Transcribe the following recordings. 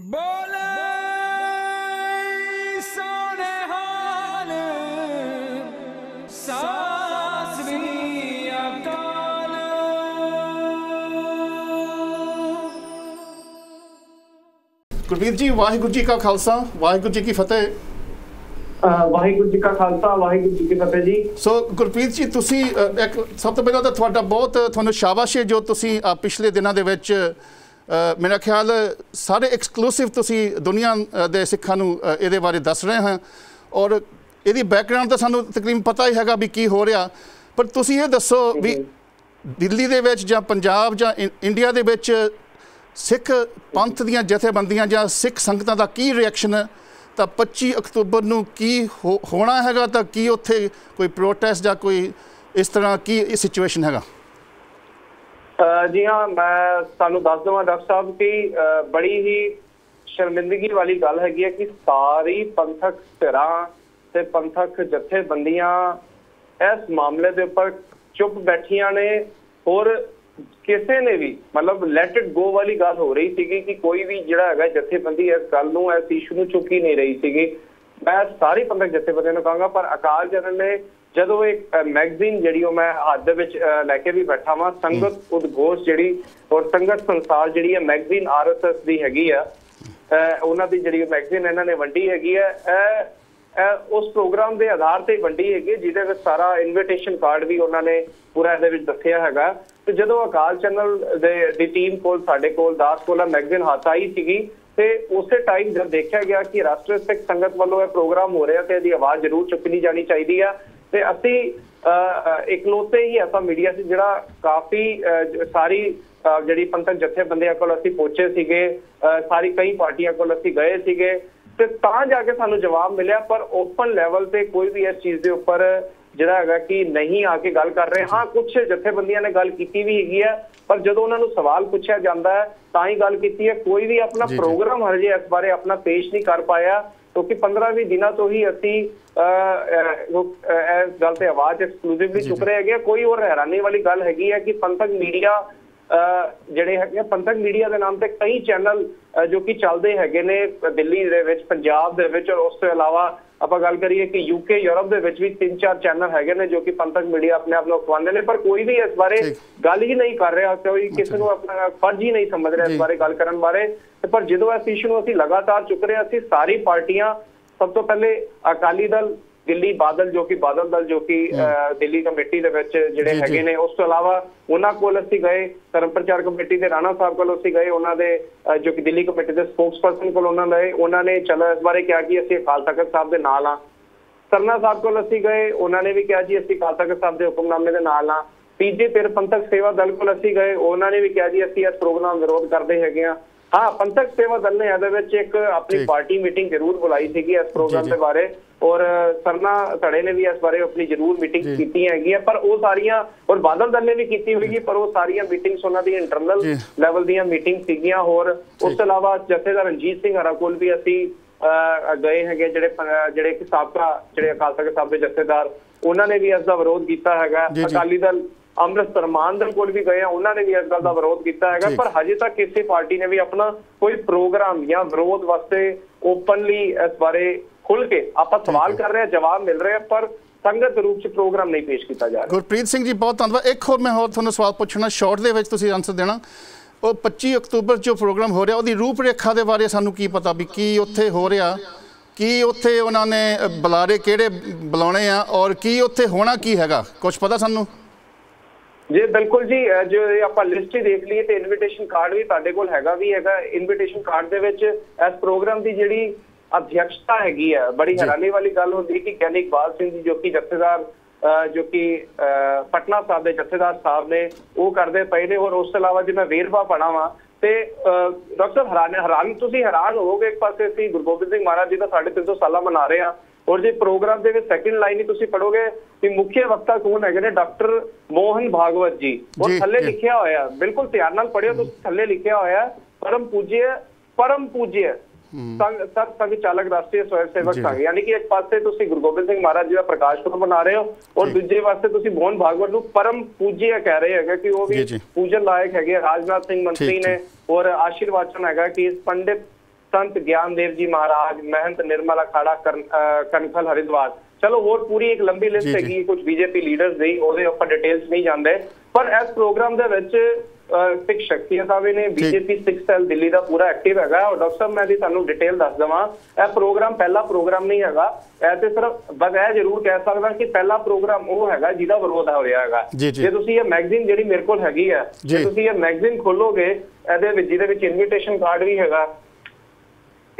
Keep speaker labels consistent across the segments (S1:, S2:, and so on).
S1: ਬੋਲੇ ਸੋਨੇ ਹਾਲ ਸਾਸਰੀ ਅਕਾਲ।
S2: ਗੁਰਵੀਰ ਜੀ ਵਾਹਿਗੁਰੂ ਜੀ ਕਾ ਖਾਲਸਾ ਵਾਹਿਗੁਰੂ ਜੀ ਕੀ ਫਤਿਹ।
S3: ਵਾਹਿਗੁਰੂ ਜੀ ਕਾ ਖਾਲਸਾ ਵਾਹਿਗੁਰੂ ਜੀ ਕੀ ਫਤਿਹ ਜੀ।
S2: ਸੋ ਗੁਰਪ੍ਰੀਤ ਜੀ ਤੁਸੀਂ ਇੱਕ ਸਭ ਤੋਂ ਪਹਿਲਾਂ ਤਾਂ ਤੁਹਾਡਾ ਬਹੁਤ ਤੁਹਾਨੂੰ ਸ਼ਾਬਾਸ਼ ਹੈ ਜੋ ਤੁਸੀਂ ਪਿਛਲੇ ਦਿਨਾਂ ਦੇ ਵਿੱਚ ਮੇਰਾ ਖਿਆਲ ਸਾਰੇ ਐਕਸਕਲੂਸਿਵ ਤੁਸੀਂ ਦੁਨੀਆ ਦੇ ਸਿੱਖਾਂ ਨੂੰ ਇਹਦੇ ਬਾਰੇ ਦੱਸ ਰਹੇ ਹਾਂ। ਔਰ ਇਹਦੀ ਬੈਕਗ੍ਰਾਉਂਡ ਤਾਂ ਸਾਨੂੰ ਤਕਰੀਬਨ ਪਤਾ ਹੀ ਹੈਗਾ ਵੀ ਕੀ ਹੋ ਰਿਹਾ। ਪਰ ਤੁਸੀਂ ਇਹ ਦੱਸੋ ਵੀ ਦਿੱਲੀ ਦੇ ਵਿੱਚ ਜਾਂ ਪੰਜਾਬ ਜਾਂ ਇੰਡੀਆ ਦੇ ਵਿੱਚ ਸਿੱਖ ਪੰਥ ਦੀਆਂ ਜਥੇਬੰਦੀਆਂ ਜਾਂ ਸਿੱਖ ਸੰਗਤਾਂ ਦਾ ਕੀ ਰਿਐਕਸ਼ਨ ਹੈ? ਤਾਂ 25 ਅਕਤੂਬਰ ਨੂੰ ਕੀ ਹੋਣਾ ਹੈਗਾ ਤਾਂ ਕੀ ਉੱਥੇ ਕੋਈ ਪ੍ਰੋਟੈਸਟ ਜਾਂ ਕੋਈ ਇਸ ਤਰ੍ਹਾਂ ਕੀ ਸਿਚੁਏਸ਼ਨ ਹੈਗਾ?
S3: ਜੀ ਹਾਂ, ਮੈਂ ਤੁਹਾਨੂੰ ਦੱਸ ਦਵਾਂ ਡਾਕਟਰ ਸਾਹਿਬ ਕਿ ਅਹ ਬੜੀ ਹੀ ਸ਼ਰਮਿੰਦਗੀ ਵਾਲੀ ਗੱਲ ਹੈਗੀ ਹੈ ਕਿ ਸਾਰੀ ਪੰਥਕ ਧਿਰਾਂ ਤੇ ਪੰਥਕ ਜਥੇਬੰਦੀਆਂ ਇਸ ਮਾਮਲੇ ਦੇ ਉੱਪਰ ਚੁੱਪ ਬੈਠੀਆਂ ਨੇ ਹੋਰ ਕਿਸੇ ਨੇ ਵੀ, ਮਤਲਬ ਲੈਟ ਇਟ ਗੋ ਵਾਲੀ ਗੱਲ ਹੋ ਰਹੀ ਸੀਗੀ ਕਿ ਕੋਈ ਵੀ ਜਿਹੜਾ ਹੈਗਾ ਜਥੇਬੰਦੀ ਇਸ ਗੱਲ ਨੂੰ, ਇਸ ਇਸ਼ੂ ਨੂੰ ਚੁੱਕੀ ਨਹੀਂ ਰਹੀ ਸੀਗੀ। ਮੈਂ ਸਾਰੀ ਪੰਥਕ ਜਥੇਬੰਦੀਆਂ ਨੂੰ ਕਹਾਂਗਾ, ਪਰ ਅਕਾਲ ਜਨਰਲ ਨੇ ਜਦੋਂ ਇੱਕ ਮੈਗਜ਼ੀਨ ਜਿਹੜੀ ਉਹ ਮੈਂ ਹੱਥ ਦੇ ਵਿੱਚ ਲੈ ਕੇ ਵੀ ਬੈਠਾ ਵਾਂ ਸੰਗਤ ਉਦਘੋਸ਼ ਜਿਹੜੀ ਔਰ ਸੰਗਤ ਸੰਸਾਰ ਜਿਹੜੀ ਹੈ ਮੈਗਜ਼ੀਨ ਆਰਐਸਐਸ ਦੀ ਹੈਗੀ ਆ ਉਹਨਾਂ ਦੀ ਜਿਹੜੀ ਮੈਗਜ਼ੀਨ ਇਹਨਾਂ ਨੇ ਵੰਡੀ ਹੈਗੀ ਹੈ ਇਹ ਇਹ ਉਸ ਪ੍ਰੋਗਰਾਮ ਦੇ ਆਧਾਰ ਤੇ ਵੰਡੀ ਹੈਗੀ ਜਿਹਦੇ ਵਿੱਚ ਸਾਰਾ ਇਨਵੀਟੇਸ਼ਨ ਕਾਰਡ ਵੀ ਉਹਨਾਂ ਨੇ ਪੂਰਾ ਇਹਦੇ ਵਿੱਚ ਦੱਸਿਆ ਹੈਗਾ। ਤੇ ਜਦੋਂ ਅਕਾਲ ਚੈਨਲ ਦੇ ਦੀ ਟੀਮ ਕੋਲ ਸਾਡੇ ਕੋਲ ਦਾਸ ਕੋਲਾ ਮੈਗਜ਼ੀਨ ਹੱਥ ਆਈ ਸੀਗੀ ਤੇ ਉਸੇ ਟਾਈਮ ਜਦ ਦੇਖਿਆ ਗਿਆ ਕਿ ਰਾਸ਼ਟਰੀ ਸਿੱਖ ਸੰਗਤ ਵੱਲੋਂ ਇਹ ਪ੍ਰੋਗਰਾਮ ਹੋ ਰਿਹਾ ਤੇ ਇਹਦੀ ਆਵਾਜ਼ ਜ਼ਰੂਰ ਚੁੱਕਣੀ ਜਾਣੀ ਚਾਹੀਦੀ ਆ ਤੇ ਅਸੀਂ ਇਕਲੌਤੇ ਹੀ ਐਸਾ ਮੀਡੀਆ ਸੀ ਜਿਹੜਾ ਕਾਫੀ ਸਾਰੀ ਜਿਹੜੀ ਪੰਥਕ ਜਥੇਬੰਦੀਆਂ ਕੋਲ ਅਸੀਂ ਪਹੁੰਚੇ ਸੀਗੇ ਸਾਰੀ ਕਈ ਪਾਰਟੀਆਂ ਕੋਲ ਅਸੀਂ ਗਏ ਸੀਗੇ। ਤੇ ਤਾਂ ਜਾ ਕੇ ਸਾਨੂੰ ਜਵਾਬ ਮਿਲਿਆ ਪਰ ਓਪਨ ਲੈਵਲ ਤੇ ਕੋਈ ਵੀ ਇਸ ਚੀਜ਼ ਦੇ ਉੱਪਰ ਜਿਹੜਾ ਹੈਗਾ ਕਿ ਨਹੀਂ ਆ ਕੇ ਗੱਲ ਕਰ ਰਹੇ। ਹਾਂ ਕੁਝ ਜਥੇਬੰਦੀਆਂ ਨੇ ਗੱਲ ਕੀਤੀ ਵੀ ਹੈਗੀ ਹੈ ਪਰ ਜਦੋਂ ਉਹਨਾਂ ਨੂੰ ਸਵਾਲ ਪੁੱਛਿਆ ਜਾਂਦਾ ਹੈ ਤਾਂ ਹੀ ਗੱਲ ਕੀਤੀ ਹੈ। ਕੋਈ ਵੀ ਆਪਣਾ। ਪ੍ਰੋਗਰਾਮ ਹਜੇ ਇਸ ਬਾਰੇ ਆਪਣਾ ਪੇਸ਼ ਨਹੀਂ ਕਰ ਪਾਇਆ। ਕਿਉਂਕਿ 15-20 ਦਿਨਾਂ ਤੋਂ ਹੀ ਅਸੀਂ ਇਸ ਗੱਲ ਤੇ ਆਵਾਜ਼ ਐਕਸਕਲੂਸਿਵਲੀ ਚੁੱਕ। ਰਹੇ ਹੈਗੇ ਕੋਈ ਹੋਰ ਹੈਰਾਨੀ ਵਾਲੀ ਗੱਲ ਹੈਗੀ ਹੈ ਕਿ ਪੰਥਕ ਮੀਡੀਆ ਜਿਹੜੇ ਹੈਗੇ ਪੰਥਕ ਮੀਡੀਆ ਦੇ ਨਾਮ ਤੇ ਕਈ ਚੈਨਲ ਜੋ ਕਿ ਚੱਲਦੇ ਹੈਗੇ ਨੇ ਦਿੱਲੀ ਦੇ ਵਿੱਚ ਪੰਜਾਬ ਦੇ ਵਿੱਚ ਔਰ ਉਸ ਤੋਂ ਇਲਾਵਾ ਆਪਾਂ ਗੱਲ ਕਰੀਏ ਕਿ ਯੂਕੇ ਯੂਰਪ ਦੇ ਵਿੱਚ ਵੀ ਤਿੰਨ ਚਾਰ ਚੈਨਲ ਹੈਗੇ ਨੇ ਜੋ ਕਿ ਪੰਥਕ ਮੀਡੀਆ ਆਪਣੇ ਆਪ ਨੂੰ ਅਖਵਾਉਂਦੇ ਨੇ ਪਰ ਕੋਈ ਵੀ ਇਸ ਬਾਰੇ। ਗੱਲ ਹੀ ਨਹੀਂ ਕਰ ਰਿਹਾ ਕੋਈ ਕਿਸੇ ਨੂੰ ਆਪਣਾ ਫਰਜ਼ ਹੀ ਨਹੀਂ ਸਮਝ ਰਿਹਾ। ਇਸ ਬਾਰੇ ਗੱਲ ਕਰਨ ਬਾਰੇ ਤੇ ਪਰ ਜਦੋਂ ਇਸ ਇਸ਼ੂ ਨੂੰ ਅਸੀਂ ਲਗਾਤਾਰ ਚੁੱਕ ਰਹੇ ਅਸੀਂ ਸਾਰੀ ਪਾਰਟੀਆਂ ਸਭ ਤੋਂ ਪਹਿਲੇ ਅਕਾਲੀ ਦਲ ਦਿੱਲੀ ਬਾਦਲ ਜੋ ਕਿ ਬਾਦਲ ਦਲ ਜੋ ਕਿ ਦਿੱਲੀ ਕਮੇਟੀ ਦੇ ਵਿੱਚ ਜਿਹੜੇ। ਹੈਗੇ ਨੇ ਉਸ ਤੋਂ ਇਲਾਵਾ ਉਹਨਾਂ ਕੋਲ ਅਸੀਂ ਗਏ ਧਰਮ ਪ੍ਰਚਾਰ ਕਮੇਟੀ ਦੇ ਰਾਣਾ ਸਾਹਿਬ ਕੋਲ ਅਸੀਂ ਗਏ ਉਹਨਾਂ ਦੇ ਜੋ ਕਿ ਦਿੱਲੀ ਕਮੇਟੀ ਦੇ ਸਪੋਕਸਪਰਸਨ ਕੋਲ ਉਹਨਾਂ ਗਏ ਉਹਨਾਂ ਨੇ ਚਲੋ ਇਸ ਬਾਰੇ ਕਿਹਾ ਕਿ ਅਸੀਂ ਅਕਾਲ ਤਖਤ ਸਾਹਿਬ ਦੇ ਨਾਲ ਆ ਸਰਨਾ ਸਾਹਿਬ ਕੋਲ ਅਸੀਂ ਗਏ ਉਹਨਾਂ ਨੇ ਵੀ ਕਿਹਾ ਜੀ ਅਸੀਂ ਅਕਾਲ ਤਖਤ ਸਾਹਿਬ ਦੇ ਹੁਕਮਨਾਮੇ ਦੇ ਨਾਲ ਆ ਤੀਜੇ ਫਿਰ ਪੰਥਕ ਸੇਵਾ ਦਲ ਕੋਲ ਅਸੀਂ ਗਏ ਉਹਨਾਂ ਨੇ ਵੀ ਕਿਹਾ ਜੀ ਅਸੀਂ ਇਸ ਪ੍ਰੋਗਰਾਮ ਵਿਰੋਧ ਕਰਦੇ ਹੈਗੇ ਆ ਹਾਂ ਪੰਥਕ ਸੇਵਾ ਦਲ ਨੇ ਇਹਦੇ ਵਿੱਚ ਇੱਕ ਆਪਣੀ। ਪਾਰਟੀ ਮੀਟਿੰਗ ਜ਼ਰੂਰ ਬੁਲਾਈ ਸੀਗੀ ਇਸ ਪ੍ਰੋਗਰਾਮ। ਦੇ ਬਾਰੇ ਔਰ ਸਰਨਾ ਧੜੇ ਨੇ ਵੀ ਇਸ ਬਾਰੇ ਆਪਣੀ ਜ਼ਰੂਰ ਮੀਟਿੰਗ। ਕੀਤੀ ਹੈਗੀ ਪਰ ਉਹ ਸਾਰੀਆਂ ਔਰ ਬਾਦਲ ਦਲ ਨੇ ਵੀ ਕੀਤੀ ਹੋਏਗੀ ਪਰ ਉਹ ਸਾਰੀਆਂ ਮੀਟਿੰਗਸ ਉਹਨਾਂ ਦੀ ਇੰਟਰਨਲ। ਲੈਵਲ ਦੀਆਂ ਮੀਟਿੰਗ ਸੀਗੀਆਂ ਹੋਰ ਉਸ ਤੋਂ ਇਲਾਵਾ ਜਥੇਦਾਰ ਰਣਜੀਤ ਸਿੰਘ ਹਰਾ ਕੋਲ ਵੀ ਅਸੀਂ ਗਏ ਹੈਗੇ ਜਿਹੜੇ ਜਿਹੜੇ ਕਿ ਸਾਬਕਾ ਜਿਹੜੇ ਅਕਾਲ ਤਖਤ ਸਾਹਿਬ ਦੇ ਜਥੇਦਾਰ ਉਹਨਾਂ ਨੇ ਵੀ ਇਸ ਦਾ ਵਿਰੋਧ ਕੀਤਾ ਹੈਗਾ। ਅਕਾਲੀ ਦਲ ਅੰਮ੍ਰਿਤਸਰ ਮਾਨ ਦਲ ਕੋਲ ਵੀ ਗਏ ਆ ਉਹਨਾਂ ਨੇ ਵੀ ਇਸ ਗੱਲ ਦਾ ਵਿਰੋਧ ਕੀਤਾ ਹੈਗਾ। ਪਰ ਹਜੇ ਤੱਕ ਕਿਸੇ ਪਾਰਟੀ ਨੇ ਵੀ ਆਪਣਾ ਕੋਈ ਪ੍ਰੋਗਰਾਮ ਜਾਂ ਵਿਰੋਧ ਵਾਸਤੇ ਓਪਨਲੀ ਇਸ ਬਾਰੇ ਖੁੱਲ ਕੇ ਆਪਾਂ ਸਵਾਲ ਕਰ ਰਹੇ ਹਾਂ ਜਵਾਬ ਮਿਲ ਰਿਹਾ ਪਰ ਸੰਗਤ ਰੂਪ ਚ ਪ੍ਰੋਗਰਾਮ ਨਹੀਂ ਪੇਸ਼ ਕੀਤਾ ਜਾ ਰਿਹਾ।
S2: ਗੁਰਪ੍ਰੀਤ ਸਿੰਘ ਜੀ ਬਹੁਤ ਧੰਨਵਾਦ। ਇੱਕ ਹੋਰ ਮੈਂ ਹੋਰ ਤੁਹਾਨੂੰ ਸਵਾਲ ਪੁੱਛਣਾ ਸ਼ਾਰਟ ਦੇ ਵਿੱਚ ਤੁਸੀਂ ਆਨਸਰ ਦੇਣਾ। ਉਹ 25 ਅਕਤੂਬਰ ਜੋ ਪ੍ਰੋਗਰਾਮ ਹੋ ਰਿਹਾ ਉਹਦੀ ਰੂਪਰੇਖਾ ਦੇ ਬਾਰੇ ਸਾਨੂੰ ਕੀ ਪਤਾ ਵੀ ਕੀ ਉੱਥੇ ਹੋ ਰਿਹਾ ਕੀ ਉੱਥੇ ਉਹਨਾਂ ਨੇ ਬੁਲਾਰੇ ਕਿਹੜੇ ਬੁਲਾਉਣੇ ਆ ਔਰ ਕੀ ਉੱਥੇ ਹੋਣਾ ਕੀ ਹੈਗਾ? ਕੁਝ ਪਤਾ ਸਾਨੂੰ?
S3: ਜੀ ਬਿਲਕੁਲ ਜੀ ਜੋ ਆਪਾਂ ਲਿਸਟ ਹੀ ਦੇਖ ਲਈਏ ਤੇ ਇਨਵੀਟੇਸ਼ਨ ਕਾਰਡ ਵੀ ਤੁਹਾਡੇ ਕੋਲ ਹੈਗਾ ਵੀ ਹੈਗਾ ਇਨਵੀਟੇਸ਼ਨ ਕਾਰਡ ਦੇ ਵਿੱਚ ਇਸ ਪ੍ਰੋਗਰਾਮ ਦੀ ਜਿਹੜੀ ਅਧਿਕਸ਼ਤਾ ਹੈਗੀ ਹੈ ਬੜੀ। ਹੈਰਾਨੀ ਵਾਲੀ ਗੱਲ ਹੁੰਦੀ ਕਿ ਗਿਆਨੀ ਇਕਬਾਲ ਸਿੰਘ ਜੀ ਜੋ ਕਿ ਜਥੇਦਾਰ ਜੋ ਕਿ ਪਟਨਾ ਸਾਹਿਬ ਦੇ ਜਥੇਦਾਰ ਸਾਹਿਬ ਨੇ ਉਹ ਕਰਦੇ ਪਏ ਨੇ ਔਰ ਉਸ ਤੋਂ ਇਲਾਵਾ ਜੇ ਮੈਂ ਵੇਰਵਾ ਪੜਾਵਾਂ ਤੇ ਅਹ, ਡਾਕਟਰ ਹੈਰਾਨ ਹੈਰਾਨ ਤੁਸੀਂ ਹੈਰਾਨ ਹੋਵੋਗੇ ਇੱਕ ਪਾਸੇ ਅਸੀਂ ਗੁਰੂ ਗੋਬਿੰਦ ਸਿੰਘ ਮਹਾਰਾਜ ਜੀ ਦਾ 350 ਸਾਲਾ ਮਨਾ ਰਹੇ ਹਾਂ ਔਰ ਜੇ ਪ੍ਰੋਗਰਾਮ ਦੇ ਵਿੱਚ ਸੈਕਿੰਡ ਲਾਈਨ ਹੀ ਤੁਸੀਂ ਪੜੋਗੇ ਕਿ ਮੁੱਖ ਵਕਤਾ ਕੌਣ ਹੈਗੇ ਨੇ? ਡਾਕਟਰ ਮੋਹਨ ਭਾਗਵਤ ਜੀ। ਔਰ ਥੱਲੇ ਲਿਖਿਆ ਹੋਇਆ ਬਿਲਕੁਲ ਧਿਆਨ ਨਾਲ ਪੜਿਓ ਤੁਸੀਂ ਥੱਲੇ ਲਿਖਿਆ ਹੋਇਆ ਪਰਮ ਪੂਜਯ ਪਰਮ ਪੂਜਯ। ਸਭ ਸਭ ਚਾਲਕ ਰਾਸ਼ਟਰੀ ਸਵੈ ਸੇਵਕ ਸੰਘ। ਯਾਨੀ ਕਿ ਇੱਕ ਪਾਸੇ ਤੁਸੀਂ ਗੁਰੂ ਗੋਬਿੰਦ ਸਿੰਘ ਮਹਾਰਾਜ ਜੀ ਦਾ ਪ੍ਰਕਾਸ਼ ਪੁਰਬ ਮਨਾ ਰਹੇ ਹੋ ਔਰ ਦੂਜੇ ਪਾਸੇ ਤੁਸੀਂ ਮੋਹਨ ਭਾਗਵਤ ਨੂੰ ਪਰਮ ਪੂਜਿਆ ਕਹਿ ਰਹੇ ਹੈਗੇ ਕਿ ਉਹ ਵੀ ਪੂਜਨ ਲਾਇਕ ਹੈਗੇ ਰਾਜਨਾਥ ਸਿੰਘ ਮੰਤਰੀ ਨੇ ਔਰ ਆਸ਼ੀਰਵਾਚਨ ਹੈਗਾ ਕਿ ਇਸ ਪੰਡਿਤ ਸੰਤ ਗਿਆਨਦੇਵ ਜੀ ਮਹਾਰਾਜ ਮਹੰਤ ਨਿਰਮਲ ਅਖਾੜਾ ਕਨਖਲ ਹਰਿਦਵਾਰ। ਚਲੋ ਹੋਰ ਪੂਰੀ ਇੱਕ ਲੰਬੀ ਲਿਸਟ। ਹੈਗੀ ਕੁਝ ਬੀਜੇਪੀ ਲੀਡਰਸ ਦੀ ਉਹਦੇ ਉੱਪਰ ਡਿਟੇਲਸ ਨਹੀਂ ਜਾਂਦੇ ਪਰ ਇਸ ਪ੍ਰੋਗਰਾਮ ਦੇ ਵਿੱਚ ਸਿੱਖ ਸ਼ਕਤੀਆਂ ਸਾਹਿਬ ਨੇ ਬੀਜੇਪੀ ਸਿੱਖ ਸੈੱਲ ਦਿੱਲੀ ਦਾ ਪੂਰਾ ਐਕਟਿਵ ਹੈਗਾ। ਔਰ ਡਾਕਟਰ ਸਾਹਿਬ ਮੈਂ ਵੀ ਤੁਹਾਨੂੰ ਡਿਟੇਲ ਦੱਸ ਦਵਾਂ। ਇਹ ਪ੍ਰੋਗਰਾਮ ਪਹਿਲਾ ਪ੍ਰੋਗਰਾਮ ਨਹੀਂ ਹੈਗਾ। ਇਹ ਤੇ ਸਿਰਫ ਬਸ ਇਹ ਜ਼ਰੂਰ ਕਹਿ ਸਕਦਾ ਕਿ ਪਹਿਲਾ ਪ੍ਰੋਗਰਾਮ ਉਹ ਹੈਗਾ ਜਿਹਦਾ ਵਿਰੋਧ ਹੋ ਰਿਹਾ ਹੈਗਾ।
S2: ਜੀ,
S3: ਤੁਸੀਂ ਇਹ ਮੈਗਜ਼ੀਨ ਜਿਹੜੀ ਮੇਰੇ ਕੋਲ ਹੈਗੀ ਹੈ।
S2: ਜੇ
S3: ਤੁਸੀਂ ਇਹ ਮੈਗਜ਼ੀਨ ਖੋਲੋਗੇ ਇਹਦੇ ਵਿੱਚ ਜਿਹਦੇ ਵਿੱਚ ਇਨਵੀਟੇਸ਼ਨ ਕਾਰਡ ਵੀ ਹੈਗਾ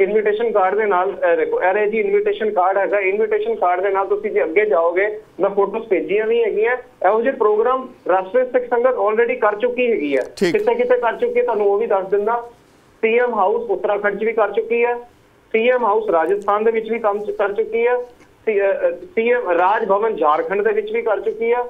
S3: ਇਨਵੀਟੇਸ਼ਨ ਕਾਰਡ ਦੇ ਨਾਲ ਇਹ ਜੀ ਇਨਵੀਟੇਸ਼ਨ ਕਾਰਡ ਹੈਗਾ। ਇਨਵੀਟੇਸ਼ਨ ਕਾਰਡ ਦੇ ਨਾਲ ਤੁਸੀਂ ਜੇ ਅੱਗੇ ਜਾਓਗੇ ਮੈਂ ਫੋਟੋਸ ਭੇਜੀਆਂ ਵੀ ਹੈਗੀਆਂ। ਇਹੋ ਜਿਹੇ ਪ੍ਰੋਗਰਾਮ ਰਾਸ਼ਟਰੀ ਸਿੱਖ ਸੰਗਤ ਆਲਰੇਡੀ ਕਰ ਚੁੱਕੀ ਹੈਗੀ ਹੈ। ਕਿਤੇ ਕਿਤੇ ਕਰ ਚੁੱਕੀ ਹੈ ਤੁਹਾਨੂੰ ਉਹ ਵੀ ਦੱਸ ਦਿੰਦਾ। ਸੀਐਮ ਹਾਊਸ ਉੱਤਰਾਖੰਡ 'ਚ ਵੀ ਕਰ ਚੁੱਕੀ ਹੈ। ਸੀਐਮ ਹਾਊਸ ਰਾਜਸਥਾਨ ਦੇ ਵਿੱਚ ਵੀ ਕੰਮ ਕਰ ਚੁੱਕੀ ਹੈ। ਸੀਐਮ ਰਾਜ ਭਵਨ ਝਾਰਖੰਡ ਦੇ ਵਿੱਚ ਵੀ ਕਰ ਚੁੱਕੀ ਹੈ।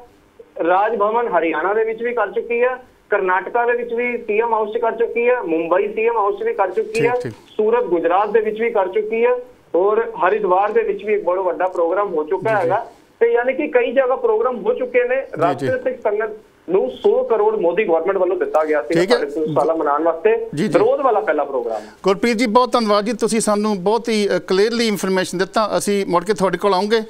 S3: ਰਾਜ ਭਵਨ ਹਰਿਆਣਾ ਦੇ ਵਿੱਚ ਵੀ ਕਰ ਚੁੱਕੀ ਹੈ। ਕਰਨਾਟਕਾ ਦੇ ਵਿੱਚ ਵੀ ਸੀਐਮ ਹਾਊਸ 'ਚ ਕਰ ਚੁੱਕੀ ਹੈ ਮੁੰਬਈ ਸੀਐਮ ਹਾਊਸ 'ਚ ਵੀ ਕਰ ਚੁੱਕੀ ਹੈ। ਸੂਰਤ ਗੁਜਰਾਤ ਦੇ ਵਿੱਚ ਵੀ ਕਰ ਚੁੱਕੀ ਹੈ ਔਰ ਹਰਿਦਵਾਰ ਦੇ ਵਿੱਚ ਵੀ ਇੱਕ ਬੜਾ ਵੱਡਾ ਪ੍ਰੋਗਰਾਮ ਹੋ ਚੁੱਕਾ ਹੈਗਾ। ਤੇ ਯਾਨੀ ਕਿ ਕਈ ਜਗ੍ਹਾ ਪ੍ਰੋਗਰਾਮ ਹੋ ਚੁੱਕੇ ਨੇ। ਰਾਸ਼ਟਰੀ ਸਿੱਖ ਸੰਗਤ ਨੂੰ 100 ਕਰੋੜ ਮੋਦੀ ਗਵਰਨਮੈਂਟ ਵੱਲੋਂ ਦਿੱਤਾ ਗਿਆ ਸੀ। ਸਾਲਾ ਮਨਾਉਣ ਵਾਸਤੇ। ਵਿਰੋਧ ਵਾਲਾ ਪਹਿਲਾ ਪ੍ਰੋਗਰਾਮ। ਹੈ
S2: ਗੁਰਪ੍ਰੀਤ ਜੀ ਬਹੁਤ ਧੰਨਵਾਦ ਜੀ। ਤੁਸੀਂ ਸਾਨੂੰ ਬਹੁਤ ਹੀ ਕਲੀਅਰਲੀ ਇਨਫੋਰਮੇਸ਼ਨ ਦਿੱਤਾ। ਅਸੀਂ ਮੁੜ ਕੇ ਤੁਹਾਡੇ ਕੋਲ ਆਉਂਗੇ।